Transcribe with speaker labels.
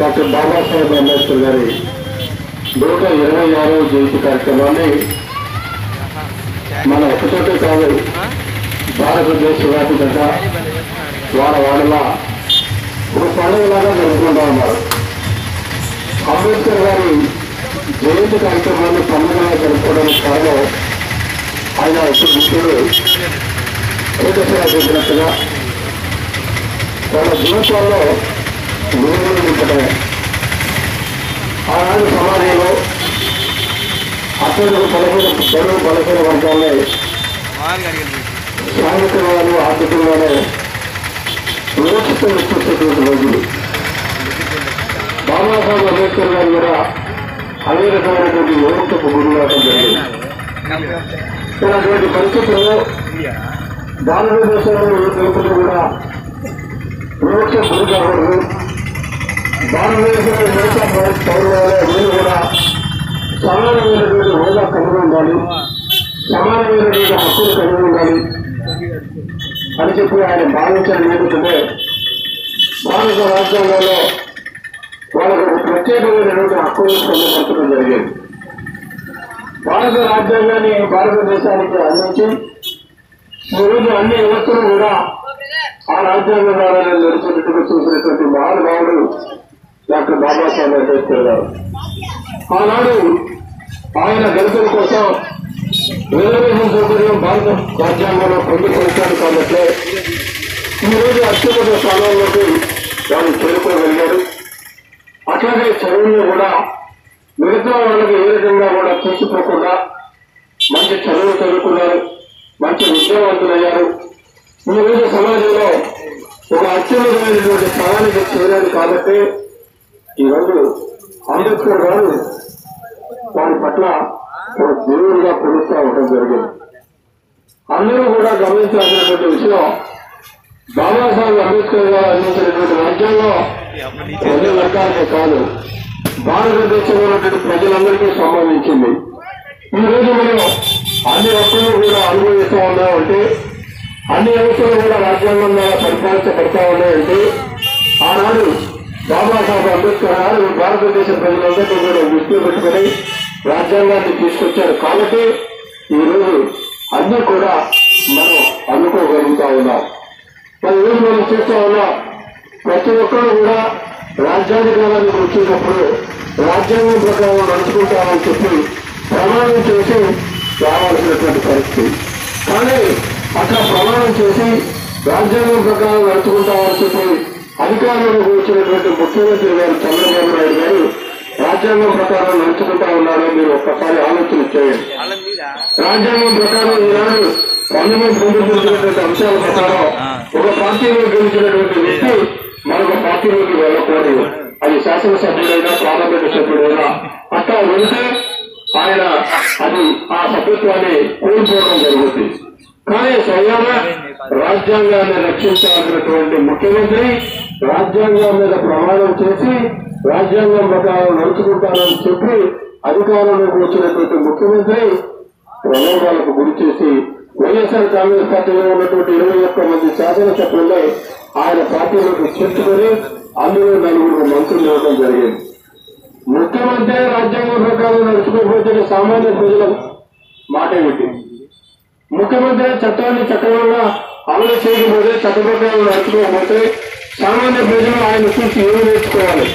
Speaker 1: Doctor Babasaheb Ambedkar గారి నూట ఇరవై ఆరవ జయంతి కార్యక్రమాన్ని మన ఒకచోటే కాదు భారతదేశ వ్యాప్తంగా వాడ వాడలా ఒక పండుగలాగా జరుపుకుంటా ఉన్నారు. అంబేద్కర్ గారి జయంతి కార్యక్రమాన్ని పండుగగా జరుపుకోవడానికి కారణం ఆయన ఇప్పుడు మిత్రుడు కోటేశ్వర చెప్పినట్టుగా తన జీవితంలో గురువులు నింపడమే ఆనాడు సమాజంలో అత్యంత బలహీన బరువు బలహీన వర్గాలే సాంఘికంగాను ఆర్థికంగాను వివక్షితం చూసేటువంటి రోజులు. బాబాసాహెబ్ అంబేద్కర్ గారు కూడా అదే రకమైనటువంటి వివక్షకు గురువాటం జరిగింది. అటువంటి పరిస్థితుల్లో భారతదేశంలో యువకులు కూడా వివక్ష గురి కాకూడదు భారతదేశంలో మిగతా పౌరులలో వీళ్ళు కూడా సమానమైనటువంటి హోదా కలిగి ఉండాలి సమానమైనటువంటి హక్కులు కలిగి ఉండాలి అని చెప్పి ఆయన భావించడం ఏమిటంటే భారత రాజ్యాంగంలో వాళ్ళకు ప్రత్యేకమైనటువంటి హక్కులు పొందపరచడం జరిగింది భారత రాజ్యాంగాన్ని భారతదేశానికి అందించి ఈరోజు అన్ని వ్యవస్థలు కూడా ఆ రాజ్యాంగ ద్వారా నడిచినట్టుగా చూసినటువంటి మహానుభావుడు డాక్టర్ అంబేద్కర్ గారు ఆనాడు ఆయన దళితుల కోసం రిజర్వేషన్ సౌకర్యం భారత రాజ్యాంగంలో పొందుపరిచారు కాబట్టి ఈ రోజు అత్యున్నత స్థానంలోకి వాళ్ళు చేరుకోగలిగారు అట్లాగే చదువుల్లో కూడా మిగతా వాళ్ళకి ఏ విధంగా కూడా తీసుకోకుండా మంచి చదువులు చదువుకున్నారు మంచి విద్యావంతులయ్యారు. ఈ సమాజంలో ఒక అత్యున్నతమైనటువంటి స్థానానికి చేరారు కాబట్టి ఈరోజు అంబేద్కర్ గారు వారి పట్ల ఒక దేవుడిగా పిలుస్తూ ఉండడం జరిగింది. అందరూ కూడా గమనించాల్సినటువంటి విషయం బాబాసాహెబ్ అంబేద్కర్ గారు అందించినటువంటి రాజ్యంలో ప్రజల వర్గానికి కాదు భారతదేశంలో ఉన్నటువంటి ప్రజలందరికీ సంబంధించింది. ఈ రోజు మనం అన్ని హక్కులు కూడా అనుభవిస్తూ ఉన్నామంటే అన్ని వ్యవస్థలు కూడా రాజ్యాంగం ద్వారా పరిపాలించబడతా ఉన్నాయంటే ఆనాడు బాబాసాహెబ్ అంబేద్కర్ గారు భారతదేశ ప్రజలందరినీ కూడా దృష్టిలో పెట్టుకుని రాజ్యాంగాన్ని తీసుకొచ్చారు. కాబట్టి ఈ రోజు అన్ని కూడా మనం అందుకోగలుగుతా ఉన్నాం. మరి ఈరోజు మనం చూస్తా ఉన్నాం ప్రతి ఒక్కరు కూడా రాజ్యాంగానికి వచ్చేటప్పుడు రాజ్యాంగం ప్రకారం నడుచుకుంటామని చెప్పి ప్రమాణం చేసి రావాల్సినటువంటి పరిస్థితి. కానీ అట్లా ప్రమాణం చేసి రాజ్యాంగం ప్రకారం నడుచుకుంటామని చెప్పి అధికారంలోకి వచ్చినటువంటి ముఖ్యమంత్రి గారు చంద్రబాబు నాయుడు గారు రాజ్యాంగం ప్రకారం నడుచుకుంటా ఉన్నారో మీరు ఒక్కసారి ఆలోచన చేయండి. రాజ్యాంగం ప్రకారం ఈనాడు పార్లమెంట్ పొందుతున్నటువంటి అంశాల ప్రకారం ఒక పార్టీలో గెలిచినటువంటి వ్యక్తి మరొక పార్టీలోకి వెళ్ళకూడదు. అది శాసనసభ్యుడైనా పార్లమెంట్ సభ్యుడైనా అట్లా వెళ్తే ఆయన అది ఆ సభ్యత్వాన్ని కోల్పోవడం జరుగుతుంది. కానీ స్వయంగా రాజ్యాంగాన్ని రక్షించాల్సినటువంటి ముఖ్యమంత్రి రాజ్యాంగం మీద ప్రమాణం చేసి రాజ్యాంగం ప్రకారం నడుచుకుంటానని చెప్పి అధికారంలోకి వచ్చినటువంటి ముఖ్యమంత్రి ప్రలోభాలకు గురి చేసి వైఎస్ఆర్ కాంగ్రెస్ పార్టీలో ఉన్నటువంటి ఇరవై ఒక్క మంది శాసనసభ్యులే ఆయన పార్టీలోకి చేర్చుకొని అందులో నలుగురు మంత్రులు ఇవ్వడం జరిగింది. ముఖ్యమంత్రి రాజ్యాంగం ప్రకారం నడుచుకోకపోతే సామాన్య ప్రజల మాట ఏమిటి ముఖ్యమంత్రి చట్టాన్ని చట్టంగా అమలు చేయకపోతే చట్ట నడుచుకోకపోతే సామాన్య ప్రజలు ఆయన చూసి ఏమి నేర్చుకోవాలి?